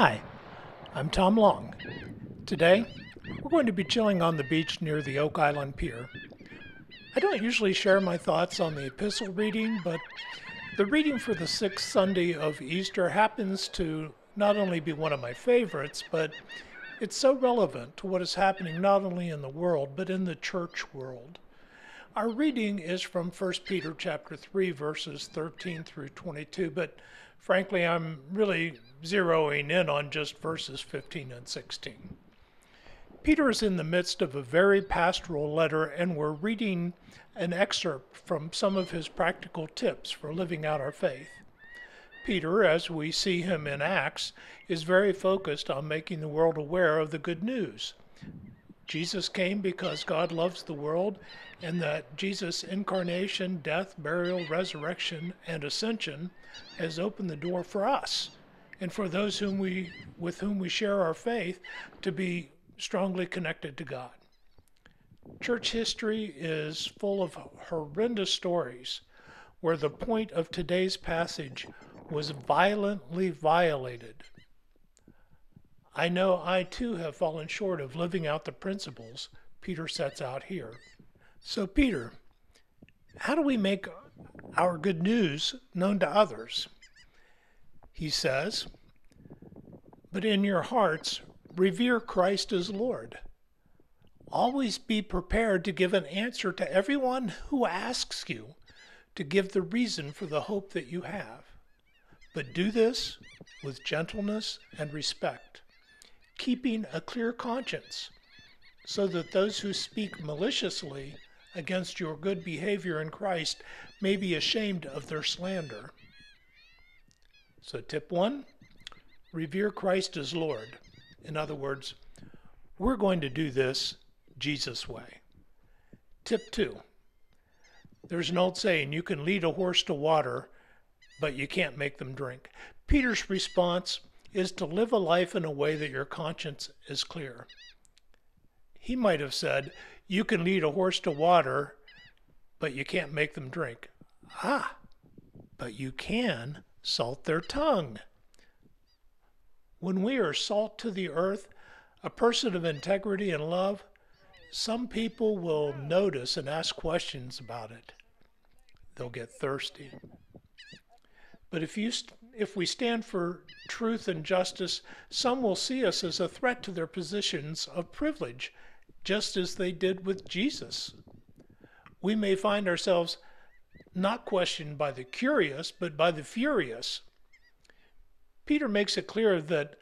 Hi, I'm Tom Long. Today, we're going to be chilling on the beach near the Oak Island Pier. I don't usually share my thoughts on the epistle reading, but the reading for the sixth Sunday of Easter happens to not only be one of my favorites, but it's so relevant to what is happening not only in the world, but in the church world. Our reading is from 1 Peter chapter 3 verses 13 through 22, but frankly I'm really zeroing in on just verses 15 and 16. Peter is in the midst of a very pastoral letter, and we're reading an excerpt from some of his practical tips for living out our faith. Peter, as we see him in Acts, is very focused on making the world aware of the good news. Jesus came because God loves the world, and that Jesus' incarnation, death, burial, resurrection, and ascension has opened the door for us and for those whom we, with whom we share our faith to be strongly connected to God. Church history is full of horrendous stories where the point of today's passage was violently violated. I know I too have fallen short of living out the principles Peter sets out here. So, Peter, how do we make our good news known to others? He says, But in your hearts, Revere Christ as Lord. Always be prepared to give an answer to everyone who asks you to give the reason for the hope that you have. But do this with gentleness and respect, keeping a clear conscience, so that those who speak maliciously against your good behavior in Christ may be ashamed of their slander. So, tip one revere Christ as Lord. In other words, we're going to do this Jesus' way. Tip two there's an old saying you can lead a horse to water, but you can't make them drink. Peter's response is to live a life in a way that your conscience is clear. He might have said, You can lead a horse to water, but you can't make them drink. Ah, but you can salt their tongue. When we are salt to the earth, a person of integrity and love, some people will notice and ask questions about it. They'll get thirsty. But if you if we stand for truth and justice, some will see us as a threat to their positions of privilege, just as they did with Jesus. We may find ourselves not questioned by the curious, but by the furious. Peter makes it clear that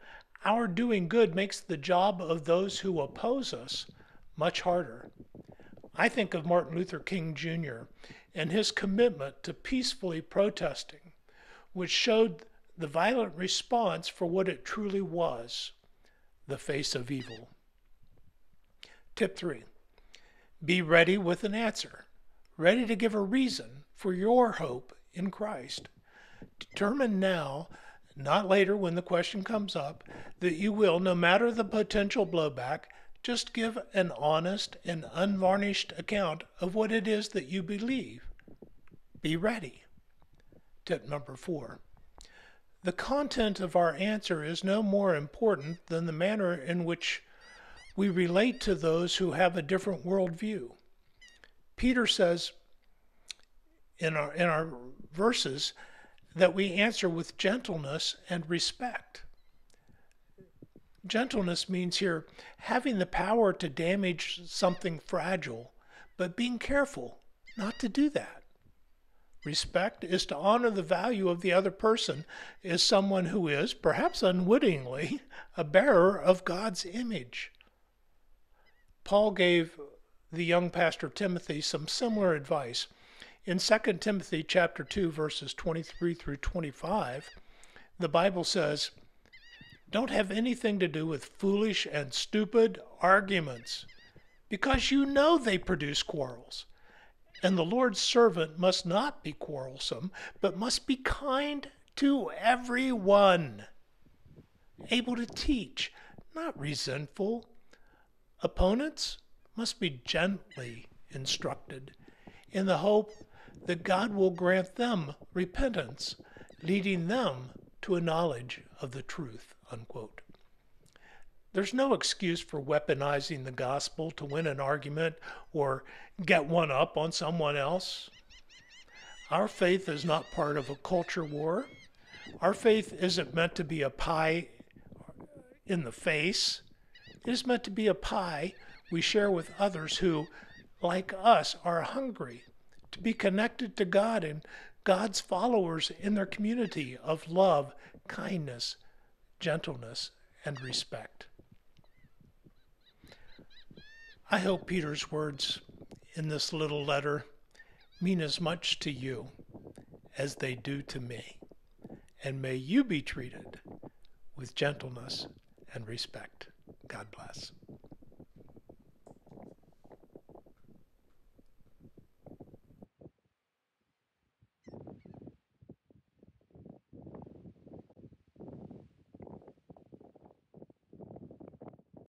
our doing good makes the job of those who oppose us much harder. I think of Martin Luther King Jr. and his commitment to peacefully protesting, which showed the violent response for what it truly was the face of evil. Tip three be ready with an answer, ready to give a reason for your hope in Christ. Determine now not later when the question comes up, that you will, no matter the potential blowback, just give an honest and unvarnished account of what it is that you believe. Be ready. Tip number four. The content of our answer is no more important than the manner in which we relate to those who have a different worldview. Peter says in our, in our verses that we answer with gentleness and respect. Gentleness means here having the power to damage something fragile, but being careful not to do that. Respect is to honor the value of the other person as someone who is, perhaps unwittingly, a bearer of God's image. Paul gave the young pastor Timothy some similar advice in 2 Timothy chapter 2 verses 23 through 25, the Bible says, "Don't have anything to do with foolish and stupid arguments, because you know they produce quarrels. And the Lord's servant must not be quarrelsome, but must be kind to everyone, able to teach, not resentful. Opponents must be gently instructed in the hope that God will grant them repentance, leading them to a knowledge of the truth. Unquote. There's no excuse for weaponizing the gospel to win an argument or get one up on someone else. Our faith is not part of a culture war. Our faith isn't meant to be a pie in the face. It is meant to be a pie we share with others who, like us, are hungry to be connected to God and God's followers in their community of love, kindness, gentleness, and respect. I hope Peter's words in this little letter mean as much to you as they do to me. And may you be treated with gentleness and respect. God bless.